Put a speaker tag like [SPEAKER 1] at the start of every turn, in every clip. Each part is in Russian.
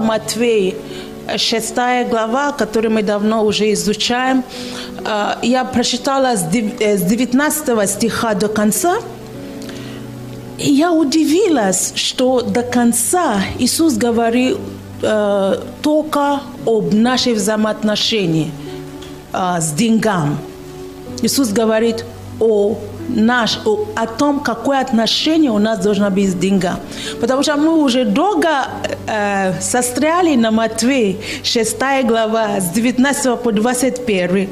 [SPEAKER 1] Матвей, шестая глава, которую мы давно уже изучаем. Э, Я прочитала с дев- э, с 19 стиха до конца. И я удивилась, что до конца Иисус говорил э, только об наших взаимоотношениях э, с деньгами. Иисус говорит о, наш, о, том, какое отношение у нас должно быть с деньгами. Потому что мы уже долго э, состряли на Матвей, 6 глава, с 19 по 21.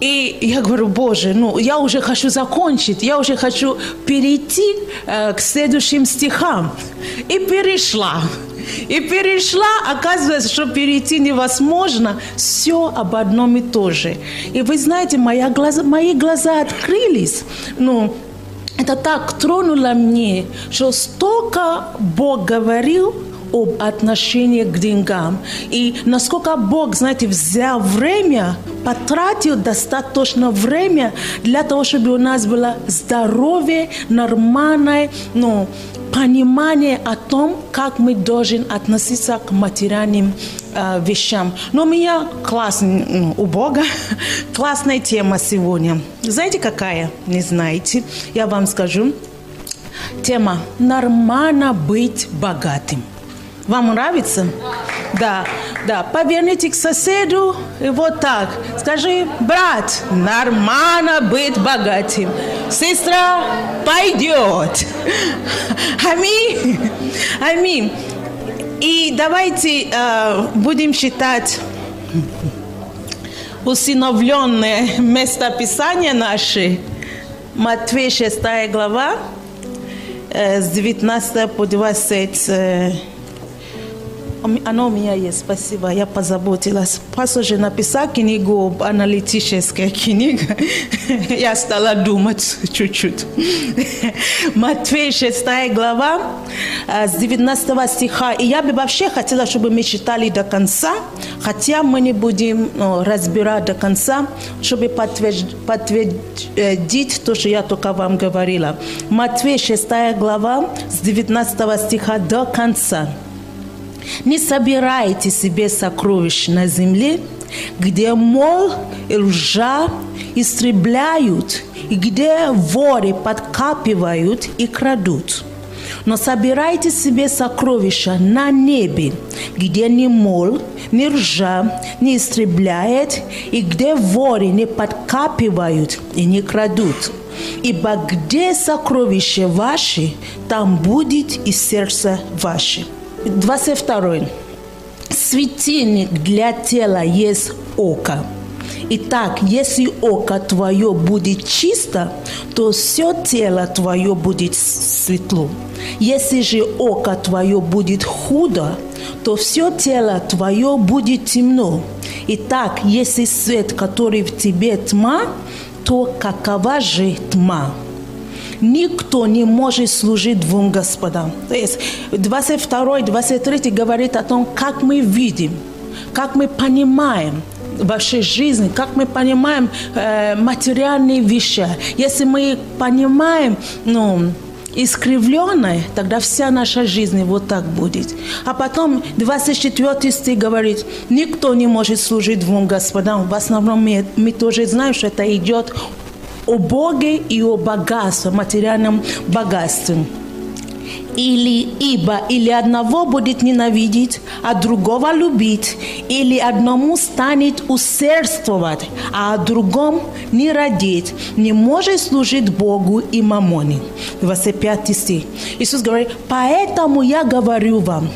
[SPEAKER 1] И я говорю, Боже, ну я уже хочу закончить, я уже хочу перейти э, к следующим стихам. И перешла. И перешла, оказывается, что перейти невозможно. Все об одном и том же. И вы знаете, моя глаза, мои глаза открылись. Ну, это так тронуло мне, что столько Бог говорил об отношении к деньгам. И насколько Бог, знаете, взял время, потратил достаточно время для того, чтобы у нас было здоровье, нормальное, ну, понимание о том, как мы должны относиться к материальным э, вещам. Но у меня классный, ну, у Бога классная тема сегодня. Знаете, какая? Не знаете. Я вам скажу. Тема «Нормально быть богатым». Вам нравится? Да, да. Поверните к соседу и вот так. Скажи, брат, нормально быть богатым. Сестра, пойдет. Аминь. Аминь. И давайте э, будем читать усыновленное местописание наше. Матвей 6 глава, э, с 19 по 20. Э, оно у меня есть, спасибо, я позаботилась. Же написал книгу, аналитическая книга. Я стала думать чуть-чуть. Матвей 6 глава, с 19 стиха. И я бы вообще хотела, чтобы мы читали до конца, хотя мы не будем ну, разбирать до конца, чтобы подтвердить, то, что я только вам говорила. Матвей 6 глава, с 19 стиха до конца. Не собирайте себе сокровищ на земле, где мол и лжа истребляют, и где воры подкапывают и крадут. Но собирайте себе сокровища на небе, где ни мол, ни ржа не истребляет, и где воры не подкапывают и не крадут. Ибо где сокровище ваше, там будет и сердце ваше. 22. Светильник для тела есть око. Итак, если око твое будет чисто, то все тело твое будет светло. Если же око твое будет худо, то все тело твое будет темно. Итак, если свет, который в тебе тьма, то какова же тьма? Никто не может служить двум господам. То есть 22 23 говорит о том, как мы видим, как мы понимаем вашей жизни, как мы понимаем э, материальные вещи. Если мы понимаем, ну, искривленное, тогда вся наша жизнь вот так будет. А потом 24 стих говорит, никто не может служить двум господам. В основном мы, мы тоже знаем, что это идет о Боге и о богатстве, материальном богатстве. Или ибо или одного будет ненавидеть, а другого любить, или одному станет усердствовать, а о другом не родить, не может служить Богу и мамоне. 25 стих. Иисус говорит, поэтому я говорю вам,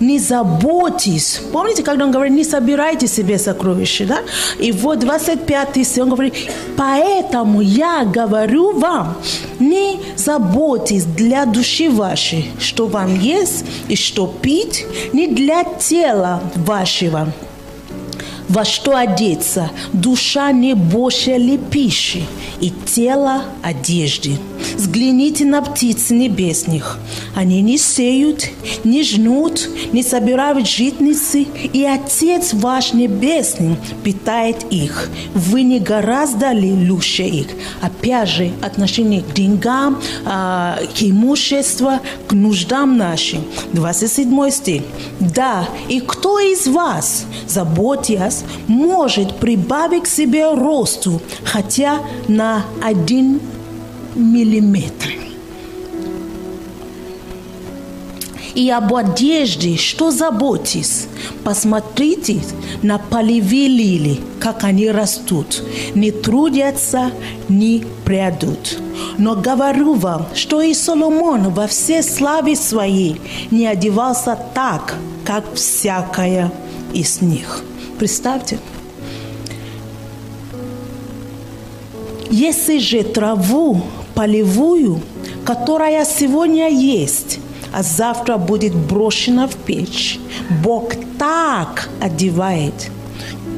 [SPEAKER 1] не заботьтесь. Помните, когда он говорит, не собирайте себе сокровища, да? И вот 25 стих он говорит, поэтому я говорю вам, не заботьтесь для души вашей, что вам есть и что пить, не для тела вашего, во что одеться, душа не больше ли пищи, и тело одежды. Взгляните на птиц небесных. Они не сеют, не жнут, не собирают житницы, и Отец ваш Небесный питает их. Вы не гораздо ли лучше их? Опять же, отношение к деньгам, а, к имуществу, к нуждам нашим. 27 стих. Да, и кто из вас, заботясь, может прибавить к себе росту, хотя на один миллиметр? и об одежде, что заботитесь. Посмотрите на полевые лилии, как они растут, не трудятся, не прядут. Но говорю вам, что и Соломон во всей славе своей не одевался так, как всякая из них. Представьте. Если же траву полевую, которая сегодня есть, а завтра будет брошена в печь. Бог так одевает,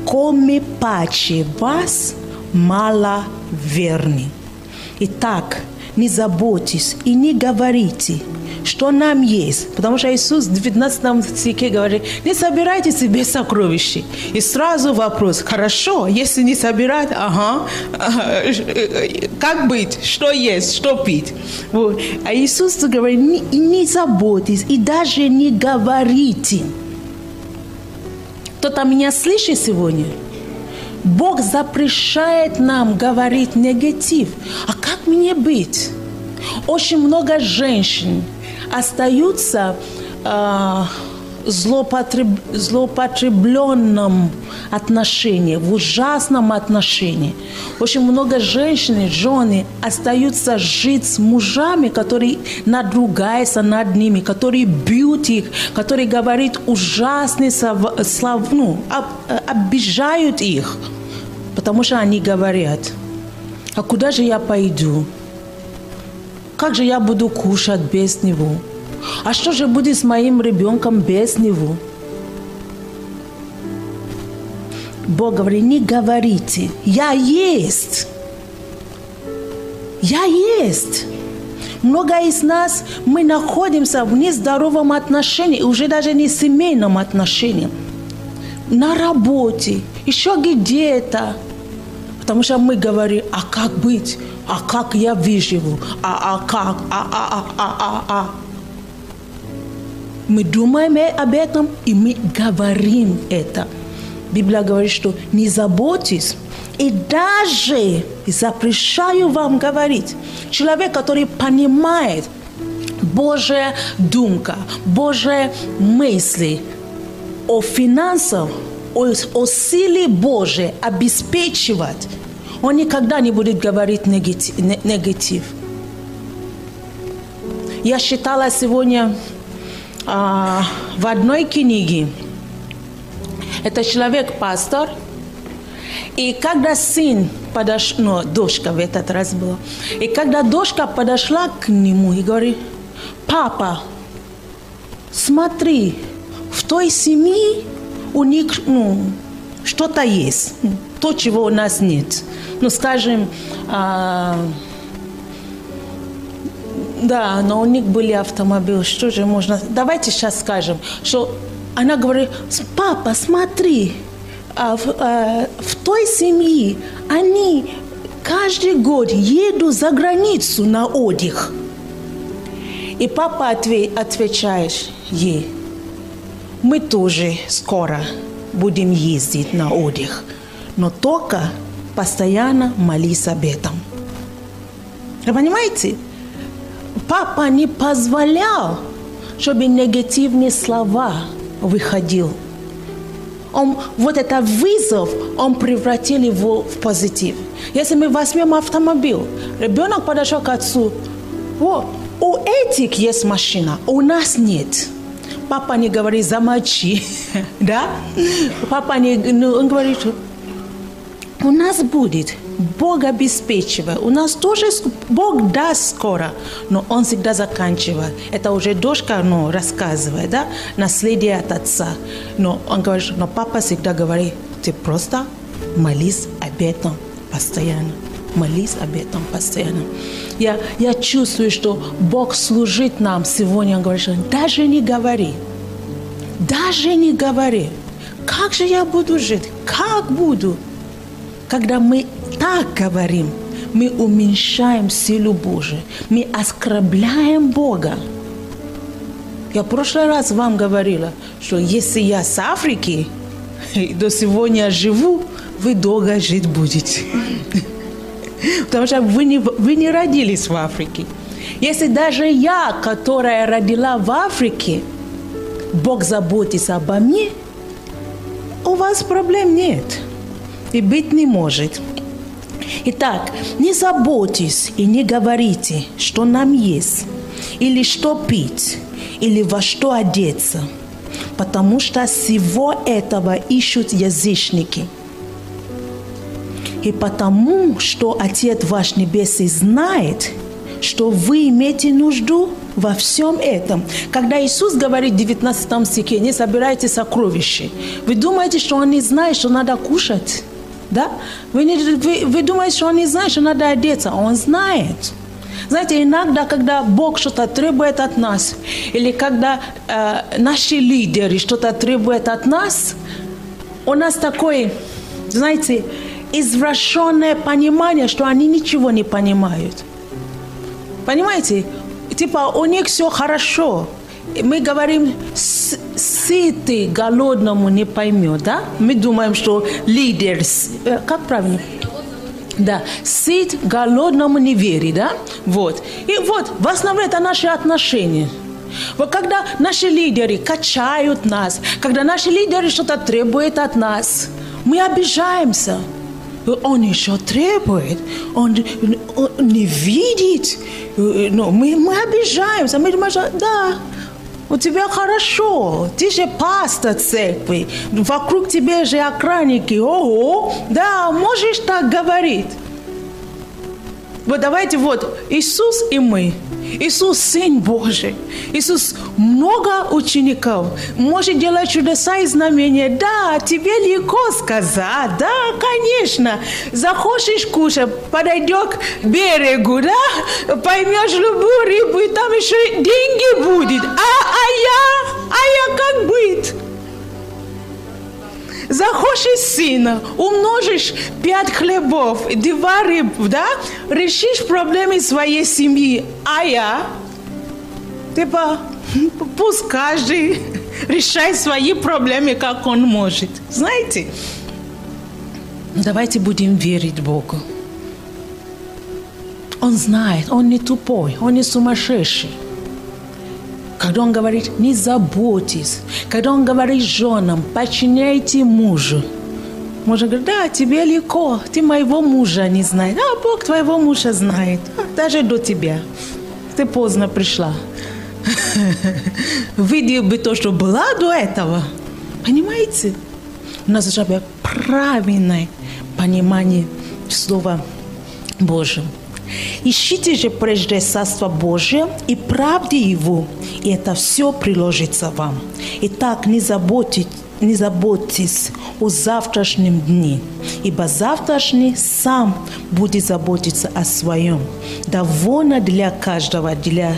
[SPEAKER 1] коми паче вас мало верни. Итак, не заботьтесь и не говорите, что нам есть. Потому что Иисус в 19 стихе говорит, не собирайте себе сокровища. И сразу вопрос, хорошо, если не собирать, ага, как быть, что есть, что пить. Вот. А Иисус говорит, не, не заботьтесь и даже не говорите. Кто-то меня слышит сегодня? Бог запрещает нам говорить негатив. А как мне быть? Очень много женщин остаются э, злоупотреб, злоупотребленном отношении, в ужасном отношении. Очень много женщин, жены остаются жить с мужами, которые надругаются над ними, которые бьют их, которые говорят ужасные слова, ну, обижают их потому что они говорят, а куда же я пойду? Как же я буду кушать без него? А что же будет с моим ребенком без него? Бог говорит, не говорите, я есть. Я есть. Много из нас, мы находимся в нездоровом отношении, уже даже не семейном отношении. На работе, еще где-то. Потому что мы говорим, а как быть? А как я выживу? А, а как? А, а, а, а, а, а. Мы думаем об этом, и мы говорим это. Библия говорит, что не заботьтесь, и даже запрещаю вам говорить. Человек, который понимает Божья думка, Божьи мысли о финансах, о, о силе Божией обеспечивать, он никогда не будет говорить негатив. Я считала сегодня а, в одной книге, это человек-пастор, и когда сын подошел, ну, дочка в этот раз была, и когда дочка подошла к нему и говорит, папа, смотри, в той семье у них ну, что-то есть, то, чего у нас нет. Ну, скажем, а, да, но у них были автомобили, что же можно... Давайте сейчас скажем, что она говорит, папа, смотри, а, в, а, в той семье они каждый год едут за границу на отдых. И папа отве, отвечает ей, мы тоже скоро будем ездить на отдых, но только постоянно молись об этом. Вы понимаете? Папа не позволял, чтобы негативные слова выходил. Он, вот этот вызов, он превратил его в позитив. Если мы возьмем автомобиль, ребенок подошел к отцу, вот, у этих есть машина, у нас нет. Папа не говорит, замочи, да? Папа не, ну, он говорит, у нас будет, Бог обеспечивает. У нас тоже Бог даст скоро, но Он всегда заканчивает. Это уже дочка ну, рассказывает, да? Наследие от отца. Но он говорит, но папа всегда говорит, ты просто молись об этом постоянно. молись об этом постоянно. Я, я чувствую, что Бог служит нам сегодня. Он говорит, даже не говори. Даже не говори. Как же я буду жить? Как буду? Когда мы так говорим, мы уменьшаем силу Божию. Мы оскорбляем Бога. Я в прошлый раз вам говорила, что если я с Африки, до сегодня живу, вы долго жить будете. Потому что вы не, вы не родились в Африке. Если даже я, которая родила в Африке, Бог заботится обо мне, у вас проблем нет. И быть не может. Итак, не заботьтесь и не говорите, что нам есть, или что пить, или во что одеться, потому что всего этого ищут язычники. И потому, что Отец ваш Небесный знает, что вы имеете нужду во всем этом. Когда Иисус говорит в 19 стихе, не собирайте сокровища, вы думаете, что Он не знает, что надо кушать? Да? Вы, не, вы, вы думаете, что Он не знает, что надо одеться? Он знает. Знаете, иногда, когда Бог что-то требует от нас, или когда э, наши лидеры что-то требуют от нас, у нас такое, знаете, извращенное понимание, что они ничего не понимают. Понимаете? Типа у них все хорошо. Мы говорим, сытый голодному не поймет, да? Мы думаем, что лидер, э, как правильно? Да, сыт голодному не верит, да? Вот. И вот, в основном это наши отношения. Вот когда наши лидеры качают нас, когда наши лидеры что-то требуют от нас, мы обижаемся. Он еще требует, он, он не видит. Но мы, мы обижаемся, мы думаем, что да, у тебя хорошо, ты же пастор церкви, вокруг тебя же охранники, ого, да, можешь так говорить. Вот давайте вот, Иисус и мы – Иисус Сын Божий. Иисус много учеников. Может делать чудеса и знамения. Да, тебе легко сказать. Да, конечно. Захочешь кушать, подойдешь к берегу, да? Поймешь любую рыбу, и там еще деньги будет. А, а я? А я как быть? Захочешь сына, умножишь пять хлебов, два рыб, да, решишь проблемы своей семьи, а я, типа, пусть каждый решает свои проблемы, как он может. Знаете, давайте будем верить Богу. Он знает, он не тупой, он не сумасшедший. Когда он говорит, не заботьтесь, когда он говорит женам, подчиняйте мужу, Мужа говорит, да, тебе легко, ты моего мужа не знаешь. А Бог твоего мужа знает, даже до тебя. Ты поздно пришла. Видел бы то, что была до этого. Понимаете? У нас должно быть правильное понимание Слова Божьего. Ищите же прежде Царство Божие и правды Его, и это все приложится вам. Итак, не заботьтесь, не заботьтесь о завтрашнем дне, ибо завтрашний сам будет заботиться о своем. Довольно для каждого, для,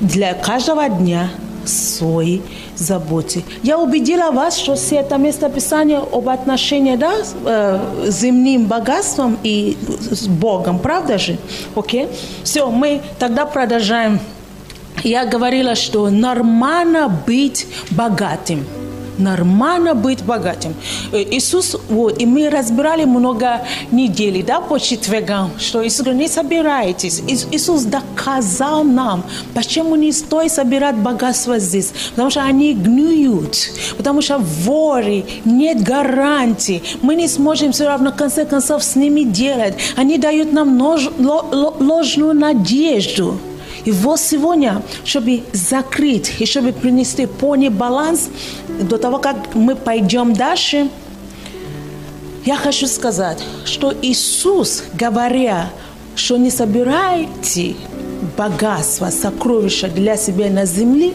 [SPEAKER 1] для каждого дня своей заботе. Я убедила вас, что все это местописание об отношении да, с э, земным богатством и с Богом, правда же? Окей? Все, мы тогда продолжаем. Я говорила, что нормально быть богатым – нормально быть богатым. Э, Иисус, вот, и мы разбирали много недель, да, по четвергам, что Иисус говорит, не собирайтесь. Иисус доказал нам, почему не стоит собирать богатство здесь. Потому что они гниют, потому что воры, нет гарантии. Мы не сможем все равно, в конце концов, с ними делать. Они дают нам ложную надежду. Вот сегодня, чтобы закрыть и чтобы принести полный баланс, до того, как мы пойдем дальше, я хочу сказать, что Иисус, говоря, что не собирайте богатство, сокровища для себя на земле,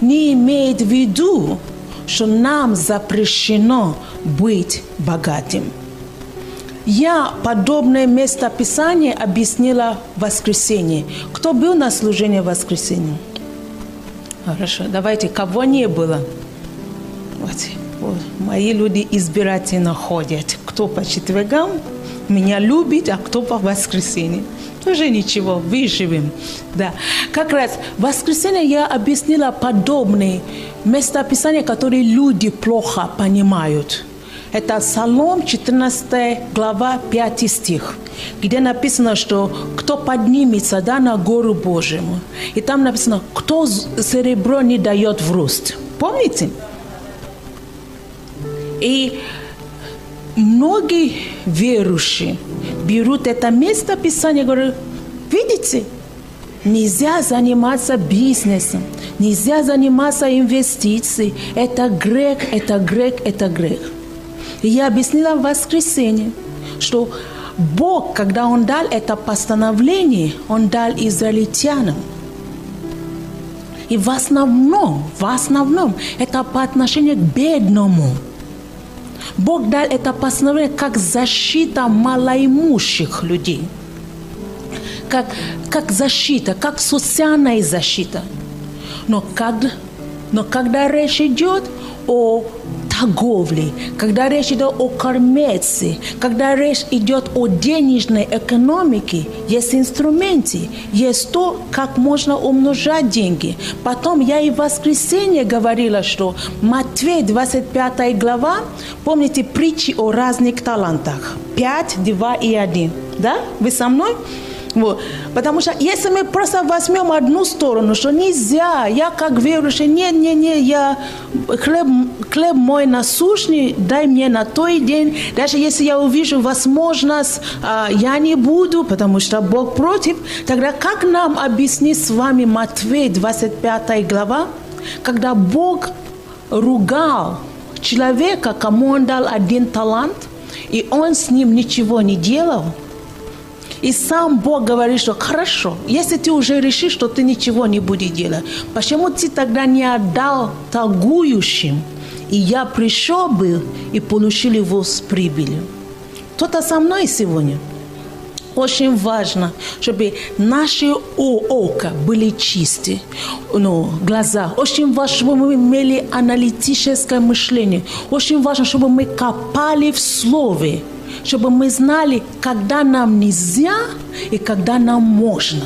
[SPEAKER 1] не имеет в виду, что нам запрещено быть богатым. Я подобное местописание объяснила в воскресенье. Кто был на служении воскресенье? Хорошо, давайте, кого не было? Вот, вот, мои люди избирательно ходят. Кто по четвергам меня любит, а кто по воскресенье. Тоже ничего, выживем. Да. Как раз в воскресенье я объяснила подобные местописания, которые люди плохо понимают. Это Псалом 14 глава 5 стих, где написано, что кто поднимется да, на гору Божьему. И там написано, кто серебро не дает в рост. Помните? И многие верующие берут это место Писания и говорят, видите, нельзя заниматься бизнесом, нельзя заниматься инвестицией. Это грех, это грех, это грех. И я объяснила в воскресенье, что Бог, когда Он дал это постановление, Он дал израильтянам. И в основном, в основном, это по отношению к бедному – Бог дал это постановление как защита малоимущих людей. Как, как защита, как социальная защита. Но, как, но когда речь идет о торговли, когда речь идет о кормеце, когда речь идет о денежной экономике, есть инструменты, есть то, как можно умножать деньги. Потом я и в воскресенье говорила, что Матвей 25 глава, помните притчи о разных талантах? 5, 2 и 1. Да? Вы со мной? Вот. Потому что если мы просто возьмем одну сторону, что нельзя, я как верующий, нет, нет, нет, я хлеб, хлеб мой насущный, дай мне на той день, даже если я увижу возможность, а, я не буду, потому что Бог против, тогда как нам объяснить с вами Матвей 25 глава, когда Бог ругал человека, кому он дал один талант, и он с ним ничего не делал – и сам Бог говорит, что хорошо, если ты уже решишь, что ты ничего не будешь делать, почему ты тогда не отдал торгующим? И я пришел был и получил его с прибылью. Кто-то со мной сегодня. Очень важно, чтобы наши око были чисты, ну, глаза. Очень важно, чтобы мы имели аналитическое мышление. Очень важно, чтобы мы копали в Слове чтобы мы знали, когда нам нельзя и когда нам можно.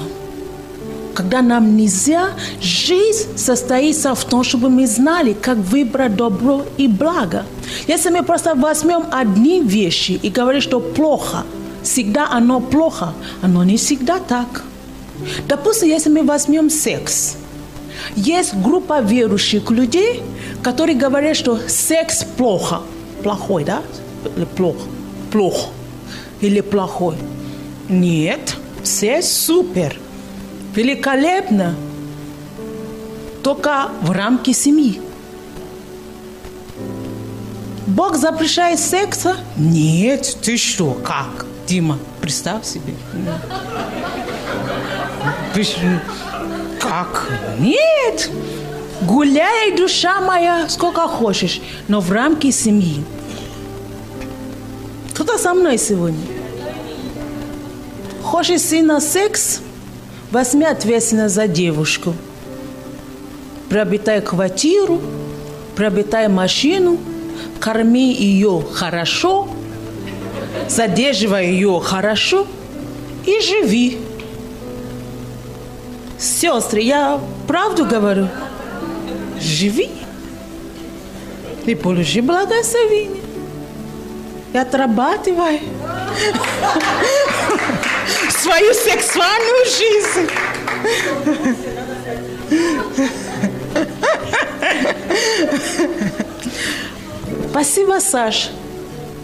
[SPEAKER 1] Когда нам нельзя, жизнь состоится в том, чтобы мы знали, как выбрать добро и благо. Если мы просто возьмем одни вещи и говорим, что плохо, всегда оно плохо, оно не всегда так. Допустим, если мы возьмем секс, есть группа верующих людей, которые говорят, что секс плохо. Плохой, да? Плохо плохо или плохой. Нет, все супер, великолепно, только в рамки семьи. Бог запрещает секса? Нет, ты что, как? Дима, представь себе. Как? Нет. Гуляй, душа моя, сколько хочешь, но в рамки семьи. Кто со мной сегодня? Хочешь сына секс? Возьми ответственность за девушку. Приобретай квартиру, приобретай машину, корми ее хорошо, задерживай ее хорошо и живи. Сестры, я правду говорю. Живи и получи благословение и отрабатывай свою сексуальную жизнь. Спасибо, Саш.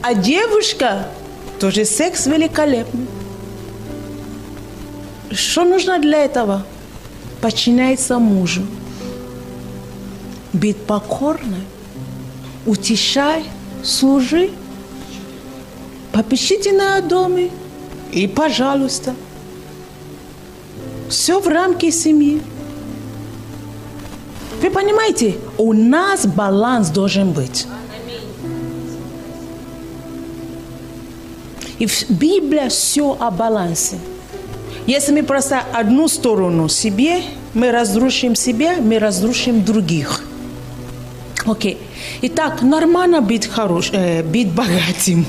[SPEAKER 1] А девушка тоже секс великолепный. Что нужно для этого? Подчиняется мужу. Быть покорной, утешай, служи попишите на доме и, пожалуйста, все в рамке семьи. Вы понимаете, у нас баланс должен быть. И Библия все о балансе. Если мы просто одну сторону себе, мы разрушим себя, мы разрушим других. Окей. Итак, нормально быть, хорош, э, быть богатым.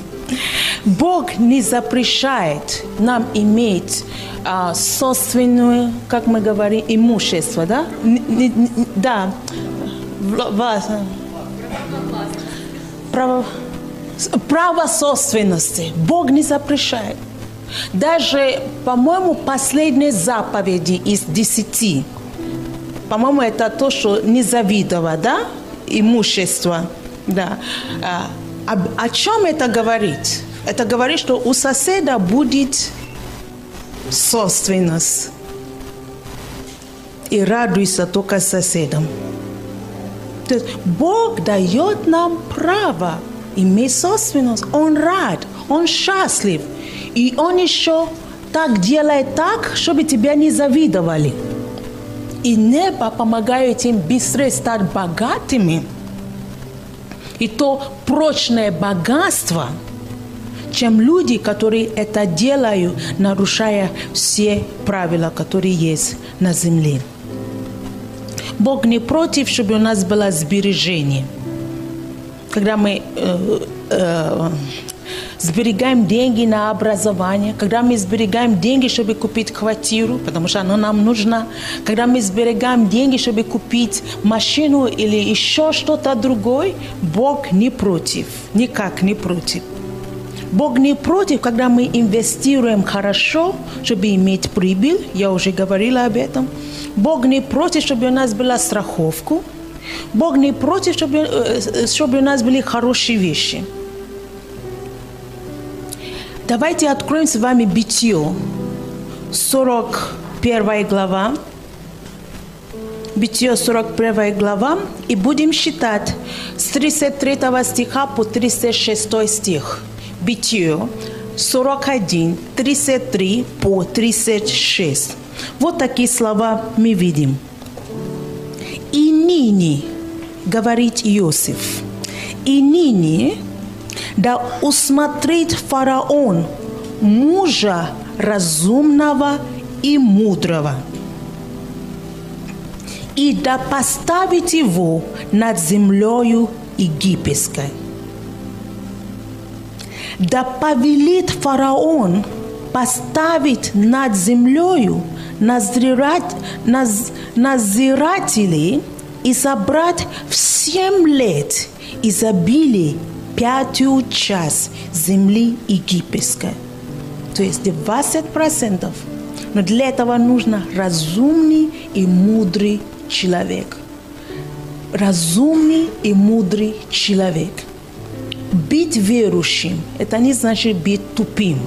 [SPEAKER 1] Бог не запрещает нам иметь а, собственное, как мы говорим, имущество, да? Н- да. Право, право собственности. Бог не запрещает. Даже, по-моему, последние заповеди из десяти. По-моему, это то, что не завидово, да? Имущество. Да. Об- о чем это говорит? Это говорит, что у соседа будет собственность. И радуйся только соседам. То есть Бог дает нам право иметь собственность. Он рад, Он счастлив. И Он еще так делает так, чтобы тебя не завидовали. И небо помогает им быстрее стать богатыми. И то прочное богатство, чем люди, которые это делают, нарушая все правила, которые есть на земле. Бог не против, чтобы у нас было сбережение. Когда мы э, э, сберегаем деньги на образование, когда мы сберегаем деньги, чтобы купить квартиру, потому что оно нам нужно, когда мы сберегаем деньги, чтобы купить машину или еще что-то другое, Бог не против, никак не против. Бог не против, когда мы инвестируем хорошо, чтобы иметь прибыль. Я уже говорила об этом. Бог не против, чтобы у нас была страховка. Бог не против, чтобы, э, чтобы у нас были хорошие вещи. Давайте откроем с вами Битие, 41 глава. Битие 41 глава. И будем считать с 33 стиха по 36 стих. Битие 41, 33 по 36. Вот такие слова мы видим. И ныне, говорит Иосиф, и ныне да усмотрит фараон мужа разумного и мудрого, и да поставит его над землею египетской. Да повелит фараон поставить над землею назирать, наз, назирателей и собрать в семь лет изобилие пятую часть земли египетской. То есть 20%. Но для этого нужно разумный и мудрый человек. Разумный и мудрый человек. Быть верующим – это не значит быть тупым.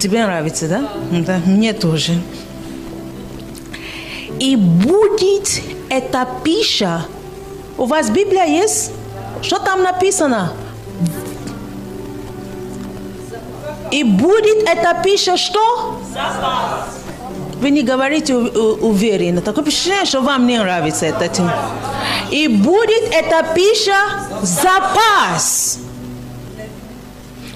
[SPEAKER 1] Тебе нравится, да? Да, мне тоже. И будет эта пища. У вас Библия есть? Что там написано? И будет эта пища что? Вы не говорите уверенно. Такое впечатление, что вам не нравится это. И будет эта пища запас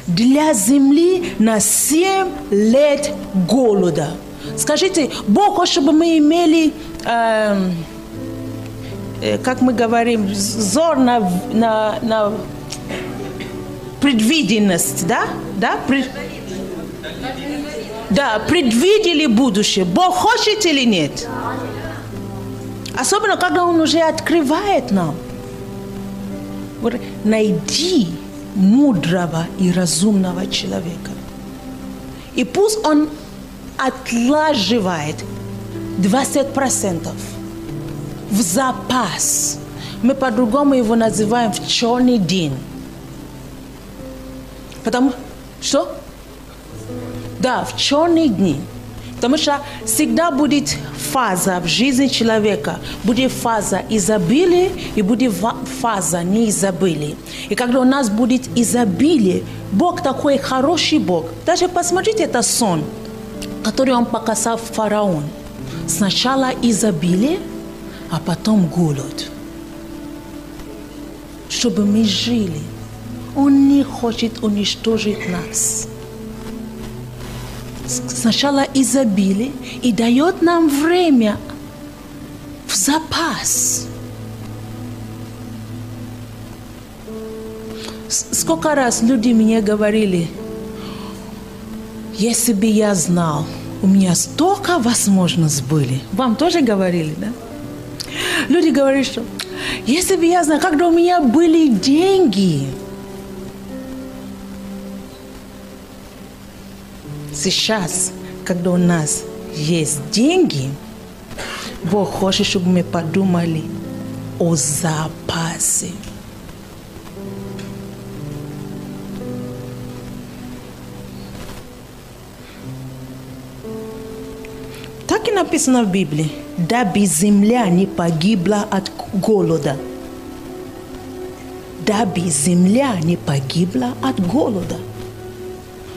[SPEAKER 1] для земли на семь лет голода. Скажите, Бог хочет, чтобы мы имели, эм, как мы говорим, зор на, на, на предвиденность, да? Да? Пред- да, предвидели будущее. Бог хочет или нет? Особенно, когда Он уже открывает нам. Найди мудрого и разумного человека. И пусть он отлаживает 20% в запас. Мы по-другому его называем в черный день. Потому что? Да, в черные дни. Потому что всегда будет фаза в жизни человека. Будет фаза изобилия и будет фаза неизобилия. И когда у нас будет изобилие, Бог такой хороший Бог. Даже посмотрите это сон, который он показал фараон. Сначала изобилие, а потом голод. Чтобы мы жили. Он не хочет уничтожить нас. Сначала изобилие и дает нам время в запас. Сколько раз люди мне говорили, если бы я знал, у меня столько возможностей были. Вам тоже говорили, да? Люди говорят, что если бы я знал, когда у меня были деньги, сейчас, когда у нас есть деньги, Бог хочет, чтобы мы подумали о запасе. Так и написано в Библии, дабы земля не погибла от голода. Дабы земля не погибла от голода.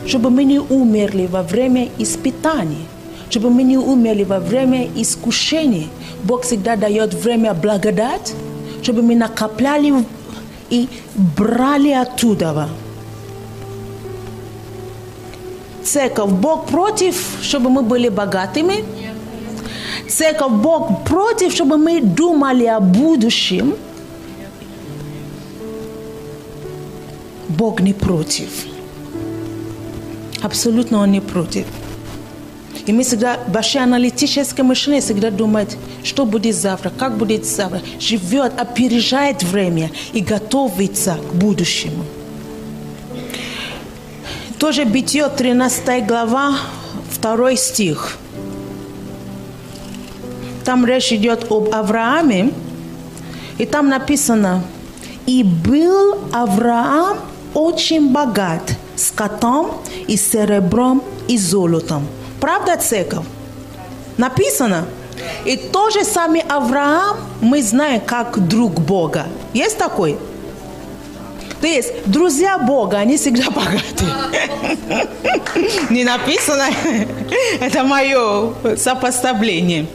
[SPEAKER 1] Чтобы мы не умерли во время испытаний, чтобы мы не умерли во время искушений. Бог всегда дает время благодать, чтобы мы накопляли и брали оттуда. Церковь, Бог против, чтобы мы были богатыми. Церковь, Бог против, чтобы мы думали о будущем. Бог не против. Абсолютно Он не против. И мы всегда, ваше аналитическое мышление всегда думает, что будет завтра, как будет завтра. Живет, опережает время и готовится к будущему. Тоже Битье, 13 глава, 2 стих. Там речь идет об Аврааме, и там написано, «И был Авраам очень богат скотом и серебром и золотом». Правда, церковь? Написано. И то же самое Авраам мы знаем как друг Бога. Есть такой? То есть друзья Бога, они всегда богаты. Не написано, это мое сопоставление.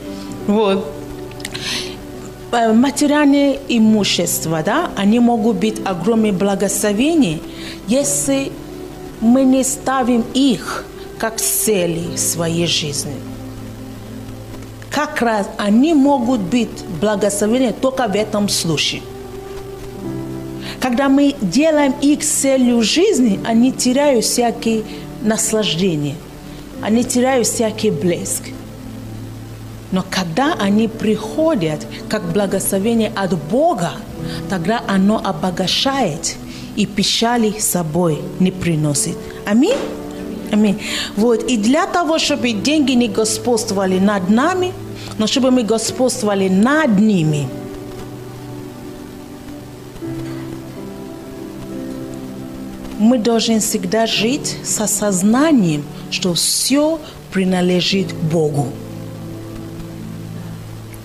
[SPEAKER 1] Вот. Материальные имущества, да, они могут быть огромные благословения, если мы не ставим их как цели своей жизни. Как раз они могут быть благословения только в этом случае. Когда мы делаем их целью жизни, они теряют всякие наслаждения, они теряют всякий блеск. Но когда они приходят как благословение от Бога, тогда оно обогащает и печали собой не приносит. Аминь. Аминь. Вот. И для того, чтобы деньги не господствовали над нами, но чтобы мы господствовали над ними – мы должны всегда жить с осознанием, что все принадлежит Богу.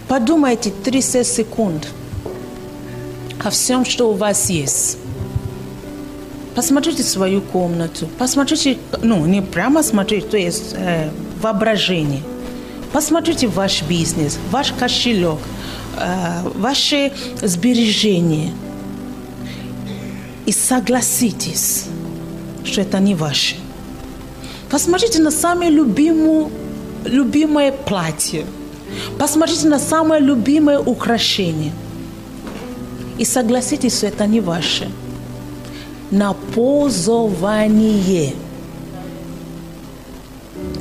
[SPEAKER 1] Подумайте 30 секунд о всем, что у вас есть. Посмотрите свою комнату, посмотрите, ну, не прямо смотрите, то есть э, воображение. Посмотрите ваш бизнес, ваш кошелек, э, ваши сбережения – и согласитесь, что это не ваше. Посмотрите на самое любимое, любимое платье. Посмотрите на самое любимое украшение. И согласитесь, что это не ваше. На позование.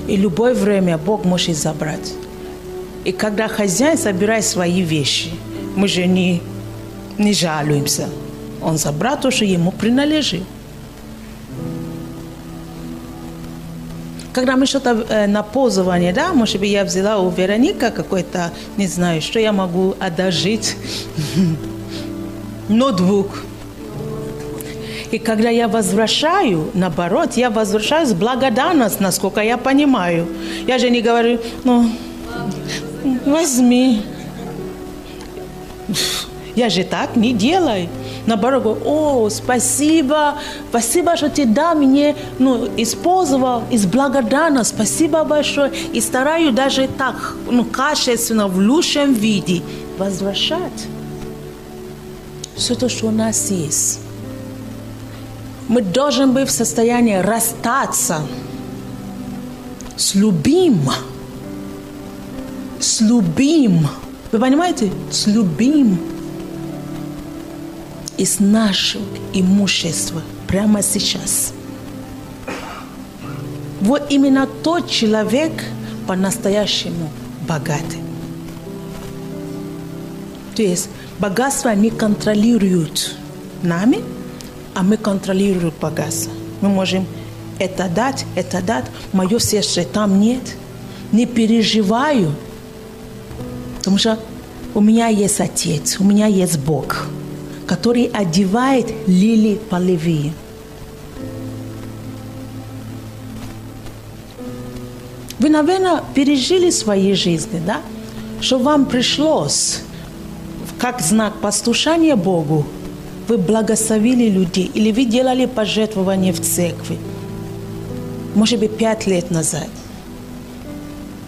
[SPEAKER 1] И любое время Бог может забрать. И когда хозяин собирает свои вещи, мы же не, не жалуемся. Он забрал то, что ему принадлежит. Когда мы что-то э, на пользование, да, может быть, я взяла у Вероника какой-то, не знаю, что я могу одолжить, ноутбук. И когда я возвращаю, наоборот, я возвращаю с благодарностью, насколько я понимаю. Я же не говорю, ну, возьми. Я же так не делаю наоборот, говорю, о, спасибо, спасибо, что ты дал мне, ну, использовал из благодарности, спасибо большое. И стараюсь даже так, ну, качественно, в лучшем виде возвращать все то, что у нас есть. мы должны быть в состоянии расстаться с любим, с любим, вы понимаете, с любим из нашего имущества прямо сейчас. Вот именно тот человек по-настоящему богатый. То есть богатство не контролирует нами, а мы контролируем богатство. Мы можем это дать, это дать, мое сердце там нет. Не переживаю, потому что у меня есть Отец, у меня есть Бог, который одевает лилии полевые. Вы, наверное, пережили свои жизни, да? Что вам пришлось, как знак послушания Богу, вы благословили людей, или вы делали пожертвования в церкви, может быть, пять лет назад.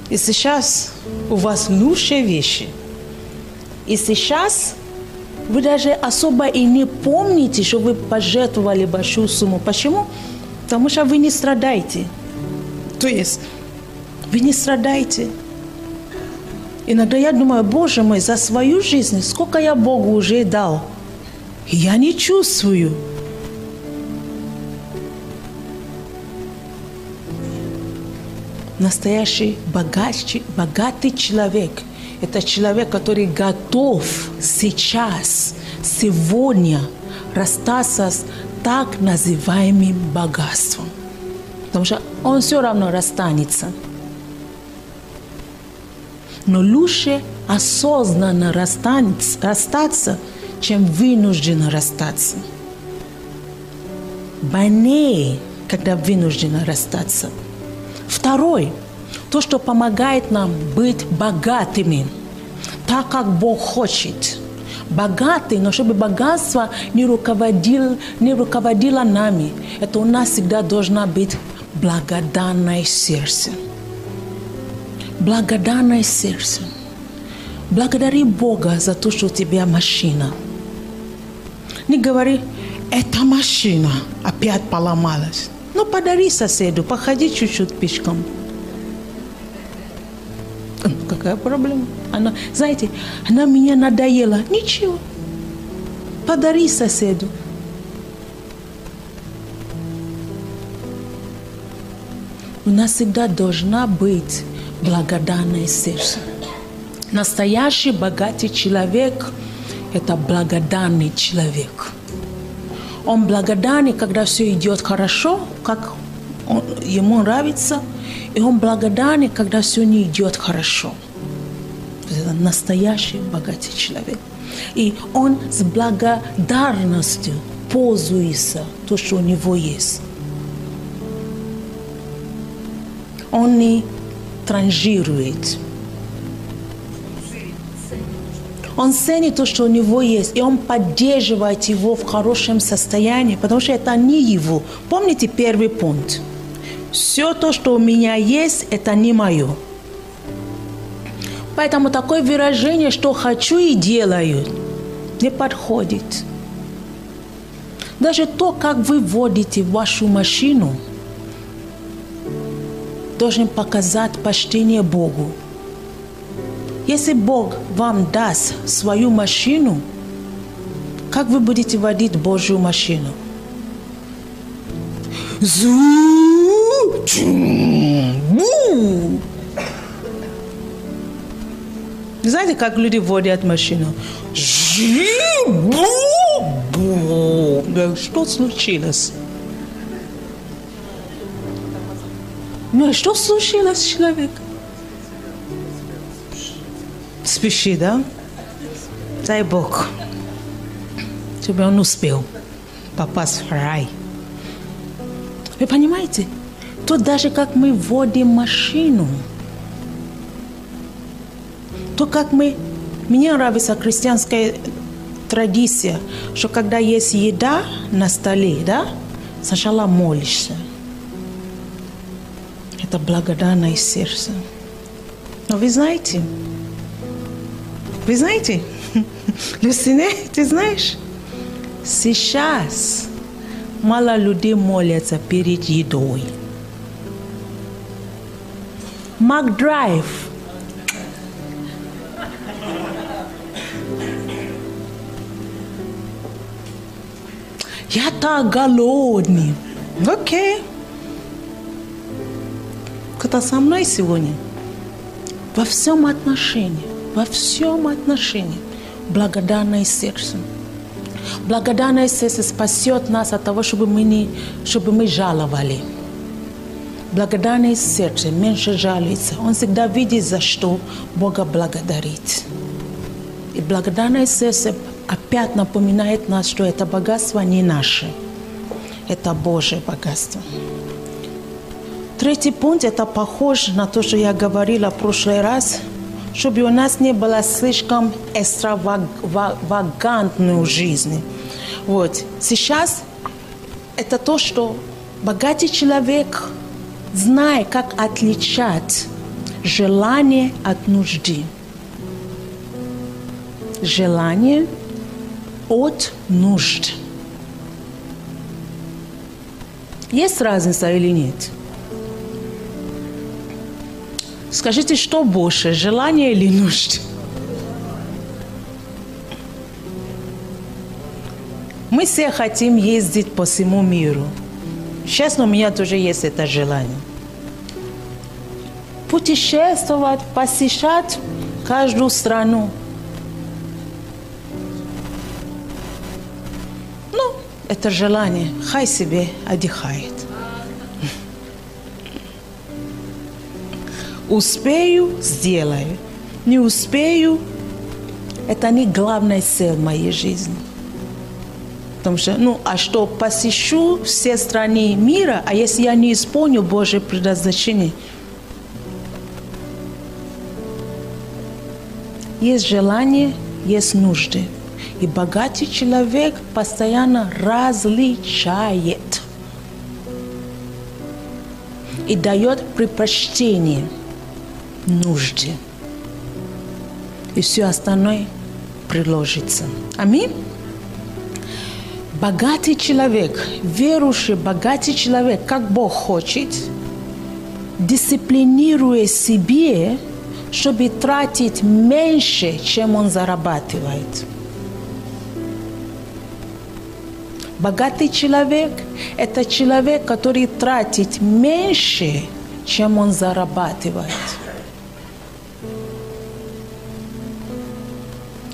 [SPEAKER 1] И сейчас у вас лучшие вещи. И сейчас вы даже особо и не помните, что вы пожертвовали большую сумму. Почему? Потому что вы не страдаете. То есть вы не страдаете. Иногда я думаю, Боже мой, за свою жизнь сколько я Богу уже дал. Я не чувствую. Настоящий богатый, богатый человек – это человек, который готов сейчас, сегодня расстаться с так называемым богатством. Потому что он все равно расстанется – но лучше осознанно расстаться, чем вынужденно расстаться. Больнее, когда вынужденно расстаться. Второй, то, что помогает нам быть богатыми, так как Бог хочет. Богатый, но чтобы богатство не руководило, не руководило нами, это у нас всегда должна быть благодарное сердце благодарное сердце. Благодари Бога за то, что у тебя машина. Не говори, эта машина опять поломалась. Ну, подари соседу, походи чуть-чуть пешком. Какая проблема? Она, знаете, она меня надоела. Ничего. Подари соседу. У нас всегда должна быть благодарное сердце. Настоящий богатый человек – это благодарный человек. Он благодарный, когда все идет хорошо, как он, ему нравится, и он благодарный, когда все не идет хорошо. Это настоящий богатый человек. И он с благодарностью пользуется то, что у него есть. Он не транжирует. Он ценит то, что у него есть, и он поддерживает его в хорошем состоянии, потому что это не его. Помните первый пункт? Все то, что у меня есть, это не мое. Поэтому такое выражение, что хочу и делаю, не подходит. Даже то, как вы водите вашу машину – должен показать почтение Богу. Если Бог вам даст свою машину, как вы будете водить Божью машину? Знаете, как люди водят машину? Что случилось? Ну что случилось с человеком? Спеши, да? Дай Бог, чтобы он успел попасть в рай. Вы понимаете? То даже как мы водим машину, то как мы... Мне нравится христианская традиция, что когда есть еда на столе, да, сначала молишься – это благодарное сердце. Но вы знаете, вы знаете, Люсине, ты знаешь, сейчас мало людей молятся перед едой. Макдрайв. Я так голодный. Окей. Кто-то со мной сегодня? Во всем отношении, во всем отношении благодарное сердце. Благодарное сердце спасет нас от того, чтобы мы, не, чтобы мы жаловали. Благодарное сердце меньше жалуется. Он всегда видит, за что Бога благодарит. И благодарное сердце опять напоминает нас, что это богатство не наше. Это Божье богатство. Третий пункт, это похоже на то, что я говорила в прошлый раз, чтобы у нас не было слишком экстравагантную жизнь. Вот. Сейчас это то, что богатый человек знает, как отличать желание от нужды. Желание от нужд. Есть разница или нет? Скажите, что больше, желание или нужды? Мы все хотим ездить по всему миру. Честно, у меня тоже есть это желание. Путешествовать, посещать каждую страну. Ну, это желание. Хай себе отдыхает. Успею – сделаю. Не успею – это не главная цель моей жизни. Потому что, ну, а что, посещу все страны мира, а если я не исполню Божье предназначение? Есть желание, есть нужды. И богатый человек постоянно различает и дает предпочтение – нужде. И все остальное приложится. Аминь. Богатый человек, верующий богатый человек, как Бог хочет, дисциплинируя себе, чтобы тратить меньше, чем он зарабатывает. Богатый человек – это человек, который тратит меньше, чем он зарабатывает.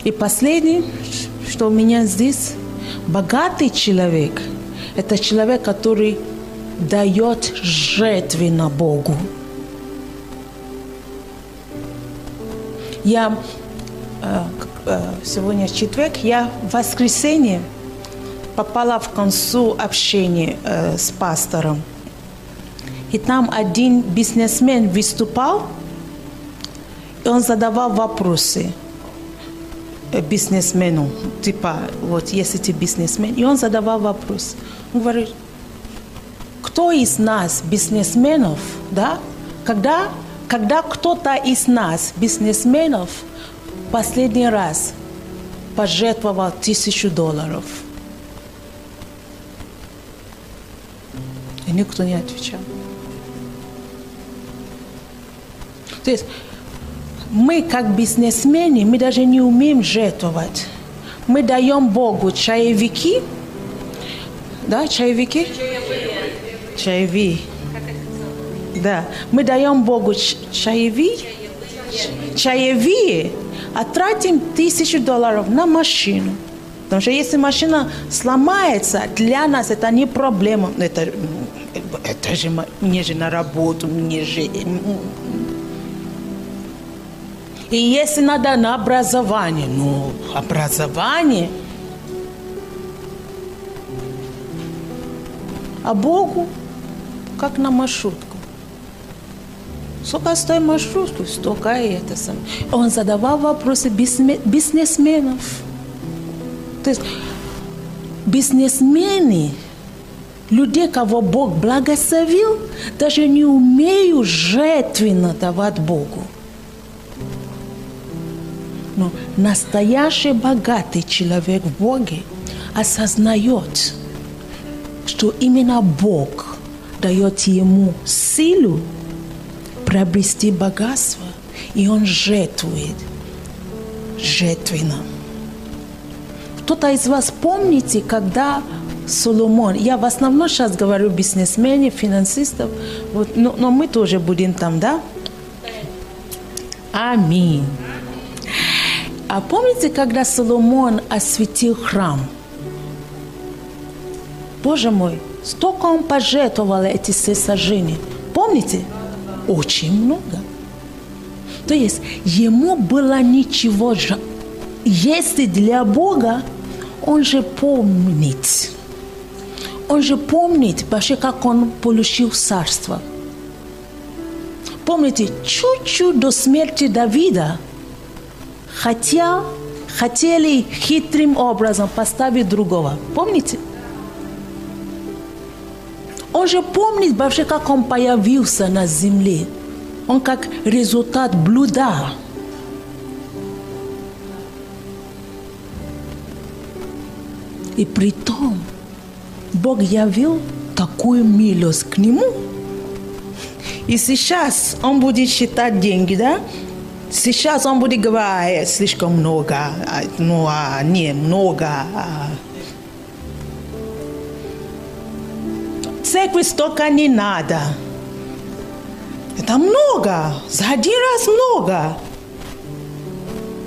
[SPEAKER 1] И последний, что у меня здесь, богатый человек, это человек, который дает жертвенно Богу. Я э, э, сегодня четверг, я в воскресенье попала в концу общения э, с пастором. И там один бизнесмен выступал, и он задавал вопросы – бизнесмену, типа, вот, если ты бизнесмен, и он задавал вопрос. Он говорит, кто из нас, бизнесменов, да, когда, когда кто-то из нас, бизнесменов, последний раз пожертвовал тысячу долларов? И никто не отвечал. То есть мы, как бизнесмены, мы даже не умеем жертвовать. Мы даем Богу чаевики, да, чаевики? Чаеви. Да. Мы даем Богу чаеви, чаевые, а тратим тысячу долларов на машину. Потому что если машина сломается, для нас это не проблема. Это, это же мне же на работу, мне же и если надо на образование, ну, образование. А Богу, как на маршрутку. Сколько стоит маршрутку, столько и это сам. Он задавал вопросы бизнесменов. То есть бизнесмены, людей, кого Бог благословил, даже не умеют жертвенно давать Богу. Но настоящий богатый человек в Боге осознает, что именно Бог дает ему силу приобрести богатство, и он жертвует жертвенно. Кто-то из вас помните, когда Соломон, я в основном сейчас говорю бизнесмены, финансистов, вот, но, но мы тоже будем там, да? Аминь. А помните, когда Соломон осветил храм? Боже мой, столько он пожертвовал эти все сожжения. Помните? Очень много. То есть ему было ничего же. Если для Бога, он же помнит. Он же помнит вообще, как он получил царство. Помните, чуть-чуть до смерти Давида, хотя хотели хитрым образом поставить другого. Помните? Он же помнит вообще, как он появился на земле. Он как результат блуда. И при том, Бог явил такую милость к нему. И сейчас он будет считать деньги, да? Сейчас он будет говорить, слишком много, ну, а не много. А. Церкви столько не надо. Это много, за один раз много.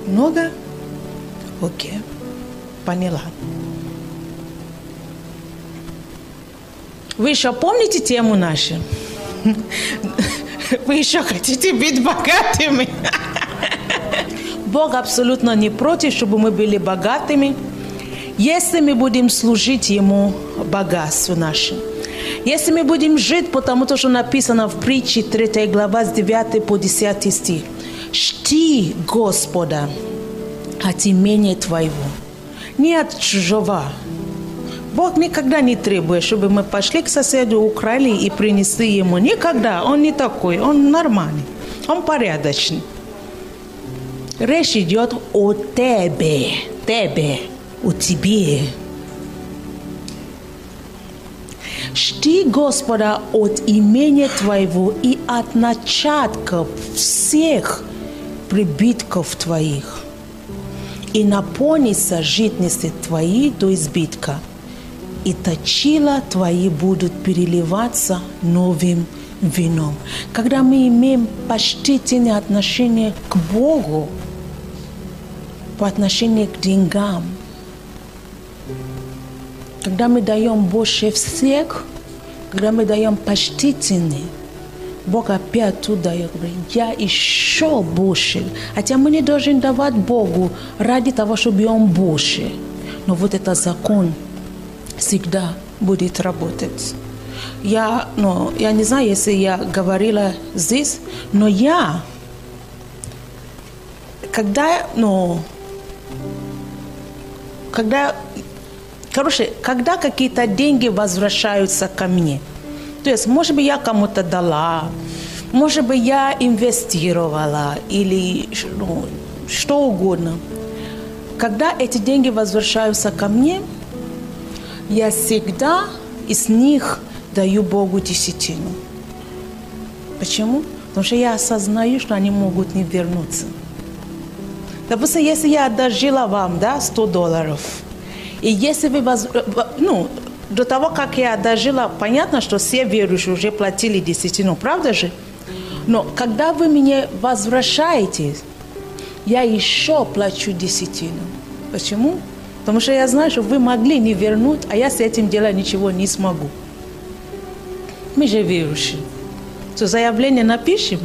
[SPEAKER 1] Много? Окей, поняла. Вы еще помните тему нашу? Вы еще хотите быть богатыми? Бог абсолютно не против, чтобы мы были богатыми, если мы будем служить Ему богатству нашему. Если мы будем жить, потому что написано в притче 3 глава с 9 по 10 стих. «Чти Господа от имени Твоего, не от чужого, Бог никогда не требует, чтобы мы пошли к соседу, украли и принесли ему. Никогда. Он не такой. Он нормальный. Он порядочный. Речь идет о тебе. Тебе. О тебе. Чти Господа от имени Твоего и от начатков всех прибытков Твоих. И наполнится житности Твои до избытка – и точила твои будут переливаться новым вином. Когда мы имеем почтительное отношение к Богу, по отношению к деньгам, когда мы даем больше всех, когда мы даем почтительнее, Бог опять туда и говорит, я еще больше. Хотя мы не должны давать Богу ради того, чтобы Он больше. Но вот это закон – всегда будет работать. Я, ну, я не знаю, если я говорила здесь, но я, когда, ну, когда, короче, когда какие-то деньги возвращаются ко мне, то есть, может быть, я кому-то дала, может быть, я инвестировала или ну, что угодно. Когда эти деньги возвращаются ко мне, я всегда из них даю Богу десятину. Почему? Потому что я осознаю, что они могут не вернуться. Допустим, если я одолжила вам да, 100 долларов, и если вы, воз... ну, до того, как я одолжила, понятно, что все верующие уже платили десятину, правда же? Но когда вы мне возвращаете, я еще плачу десятину. Почему? Потому что я знаю, что вы могли не вернуть, а я с этим делом ничего не смогу. Мы же верующие. То заявление напишем.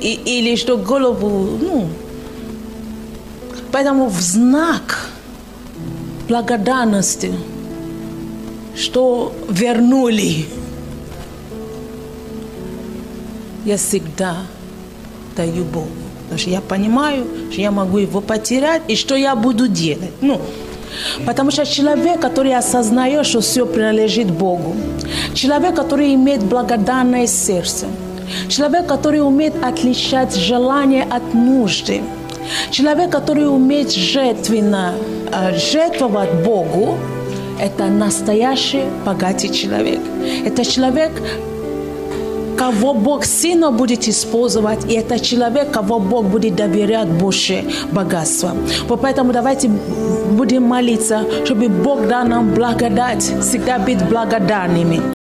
[SPEAKER 1] И, или что голову, ну, поэтому в знак благодарности, что вернули, я всегда даю Богу. Потому что я понимаю, что я могу его потерять, и что я буду делать. Ну, Потому что человек, который осознает, что все принадлежит Богу, человек, который имеет благодарное сердце, человек, который умеет отличать желание от нужды, человек, который умеет жертвенно э, жертвовать Богу, это настоящий богатый человек. Это человек, кого Бог сильно будет использовать, и это человек, кого Бог будет доверять больше богатства. Вот поэтому давайте будем молиться, чтобы Бог дал нам благодать, всегда быть благодарными.